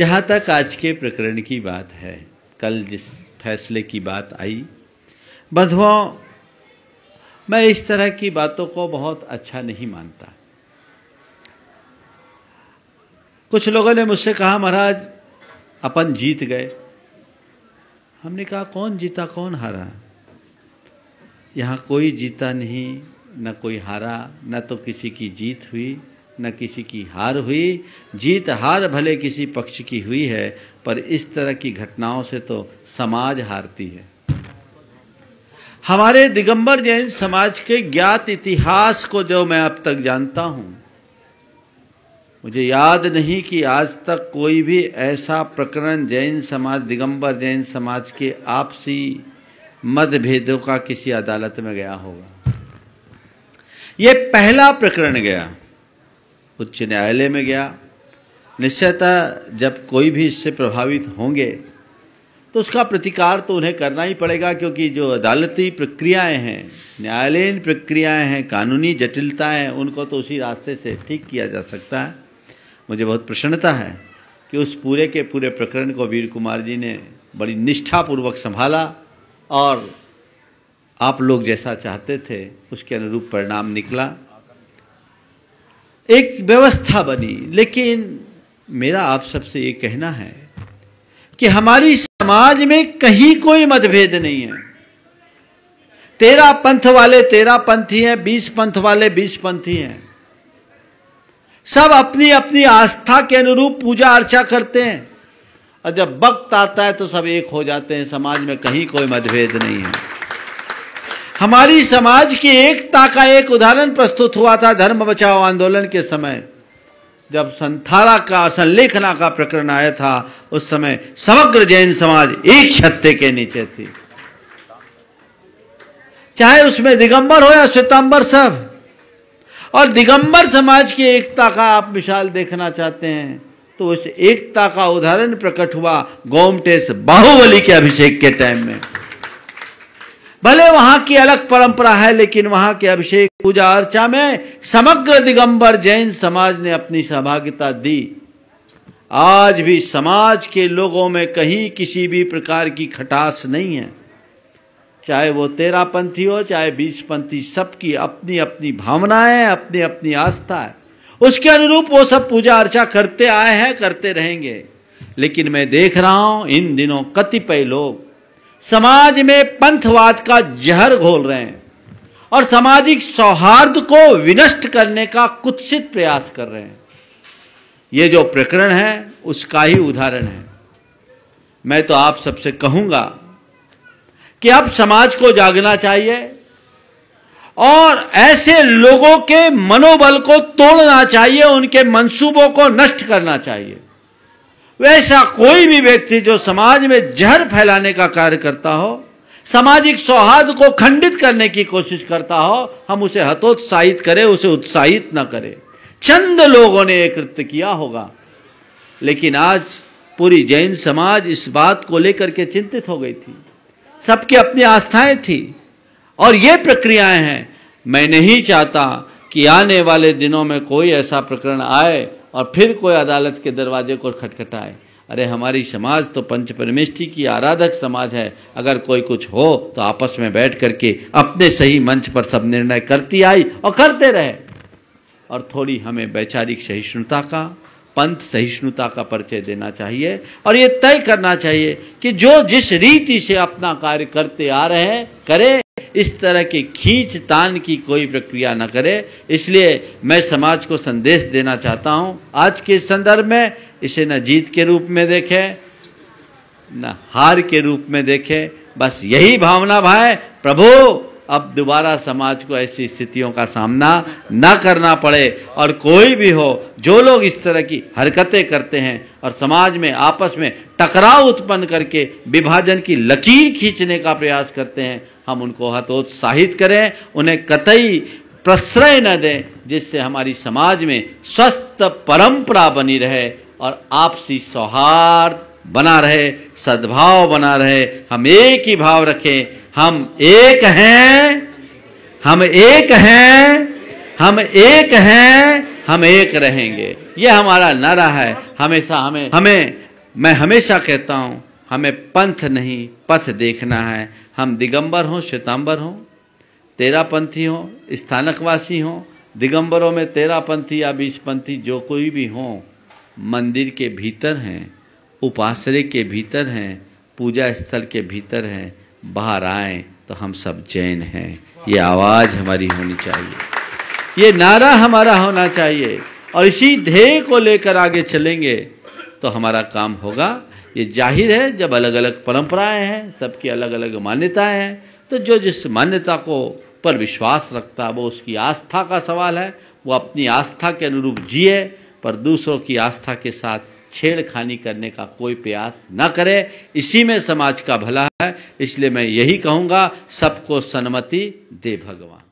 जहाँ तक आज के प्रकरण की बात है, कल जिस फैसले की बात आई, बंधुओं, मैं इस तरह की बातों को बहुत अच्छा नहीं मानता। कुछ लोगों ने मुझसे कहा, महाराज, अपन जीत गए। हमने कहा, कौन जीता, कौन हारा? यहाँ कोई जीता नहीं, न कोई हारा, न तो किसी की जीत हुई। न किसी की हार हुई, जीत हार भले किसी पक्ष की हुई है, पर इस तरह की घटनाओं से तो समाज हारती है। हमारे दिगंबर जैन समाज के ज्ञात इतिहास को जो मैं अब तक जानता हूँ, मुझे याद नहीं कि आज तक कोई भी ऐसा प्रकरण जैन समाज, दिगंबर जैन समाज के आपसी मतभेदों का किसी अदालत में गया होगा। यह पहला प्रकरण गया। उच्च न्यायालय में गया। निश्चयतः जब कोई भी इससे प्रभावित होंगे तो उसका प्रतिकार तो उन्हें करना ही पड़ेगा, क्योंकि जो अदालती प्रक्रियाएँ हैं, न्यायालयीन प्रक्रियाएँ हैं, कानूनी जटिलताएँ हैं, उनको तो उसी रास्ते से ठीक किया जा सकता है। मुझे बहुत प्रसन्नता है कि उस पूरे के पूरे प्रकरण को वीर कुमार जी ने बड़ी निष्ठापूर्वक संभाला और आप लोग जैसा चाहते थे, उसके अनुरूप परिणाम निकला। व्यवस्था बनी। लेकिन मेरा आप सबसे ये कहना है कि हमारी समाज में कहीं कोई मतभेद नहीं है। तेरा पंथ वाले तेरा पंथी हैं बीस पंथ वाले बीस पंथी हैं सब अपनी अपनी आस्था के अनुरूप पूजा अर्चा करते हैं। और जब वक्त आता है तो सब एक हो जाते हैं। समाज में कहीं कोई मतभेद नहीं है। हमारी समाज की एकता का एक उदाहरण प्रस्तुत हुआ था धर्म बचाओ आंदोलन के समय। जब संथारा का, संलेखना का प्रकरण आया था, उस समय समग्र जैन समाज एक छत्ते के नीचे थी। चाहे उसमें दिगंबर हो या श्वेतांबर सब, और दिगंबर समाज की एकता का आप मिसाल देखना चाहते हैं तो उस एकता का उदाहरण प्रकट हुआ गोमटेश बाहुबली के अभिषेक के टाइम में। भले वहाँ की अलग परंपरा है, लेकिन वहाँ के अभिषेक पूजा अर्चा में समग्र दिगंबर जैन समाज ने अपनी सहभागिता दी। आज भी समाज के लोगों में कहीं किसी भी प्रकार की खटास नहीं है। चाहे वो तेरह पंथी हो, चाहे बीस पंथी सबकी अपनी अपनी भावनाएँ अपनी अपनी आस्था है। उसके अनुरूप वो सब पूजा अर्चा करते आए हैं, करते रहेंगे। लेकिन मैं देख रहा हूँ, इन दिनों कतिपय लोग समाज में पंथवाद का जहर घोल रहे हैं और सामाजिक सौहार्द को विनष्ट करने का कुत्सित प्रयास कर रहे हैं। ये जो प्रकरण है, उसका ही उदाहरण है। मैं तो आप सबसे कहूँगा कि अब समाज को जागना चाहिए और ऐसे लोगों के मनोबल को तोड़ना चाहिए, उनके मंसूबों को नष्ट करना चाहिए। वैसा कोई भी व्यक्ति जो समाज में जहर फैलाने का कार्य करता हो, सामाजिक सौहार्द को खंडित करने की कोशिश करता हो, हम उसे हतोत्साहित करें, उसे उत्साहित न करें। चंद लोगों ने एक कृत्य किया होगा। लेकिन आज पूरी जैन समाज इस बात को लेकर के चिंतित हो गई थी। सबकी अपनी आस्थाएँ थी और ये प्रक्रियाएँ हैं। मैं नहीं चाहता कि आने वाले दिनों में कोई ऐसा प्रकरण आए और फिर कोई अदालत के दरवाजे को खटखटाए। अरे, हमारी समाज तो पंच परमेष्ठी की आराधक समाज है। अगर कोई कुछ हो तो आपस में बैठ करके अपने सही मंच पर सब निर्णय करती आई और करते रहे। और थोड़ी हमें वैचारिक सहिष्णुता का, पंथ सहिष्णुता का परिचय देना चाहिए। और ये तय करना चाहिए कि जो जिस रीति से अपना कार्य करते आ रहे हैं, करे। इस तरह की खींच तान की कोई प्रक्रिया न करे। इसलिए मैं समाज को संदेश देना चाहता हूँ। आज के संदर्भ में इसे न जीत के रूप में देखें, न हार के रूप में देखें। बस यही भावना भाई प्रभु, अब दोबारा समाज को ऐसी स्थितियों का सामना न करना पड़े। और कोई भी हो, जो लोग इस तरह की हरकतें करते हैं और समाज में, आपस में टकराव उत्पन्न करके विभाजन की लकीर खींचने का प्रयास करते हैं हम उनको हतोत्साहित करें, उन्हें कतई प्रश्रय न दें, जिससे हमारी समाज में स्वस्थ परंपरा बनी रहे और आपसी सौहार्द बना रहे, सद्भाव बना रहे। हम एक ही भाव रखें, हम एक हैं, हम एक हैं, हम एक हैं, हम एक रहेंगे। ये हमारा नारा है। हमेशा हमें हमें, मैं हमेशा कहता हूँ, हमें पंथ नहीं, पथ देखना है। हम दिगंबर हों, श्वेतांबर हों तेरा पंथी हों, स्थानकवासी हों, दिगंबरों में तेरा पंथी या बीस पंथी जो कोई भी हों, मंदिर के भीतर हैं, उपासरे के भीतर हैं, पूजा स्थल के भीतर हैं, बाहर आए तो हम सब जैन हैं। ये आवाज़ हमारी होनी चाहिए। ये नारा हमारा होना चाहिए। और इसी ध्येय को लेकर आगे चलेंगे तो हमारा काम होगा। ये ज़ाहिर है, जब अलग अलग परंपराएँ हैं, सबकी अलग अलग मान्यताएँ हैं तो जो जिस मान्यता को पर विश्वास रखता है, वो उसकी आस्था का सवाल है, वो अपनी आस्था के अनुरूप जिए, पर दूसरों की आस्था के साथ छेड़खानी करने का कोई प्रयास न करे, इसी में समाज का भला है। इसलिए मैं यही कहूँगा, सबको सन्मति दे भगवान।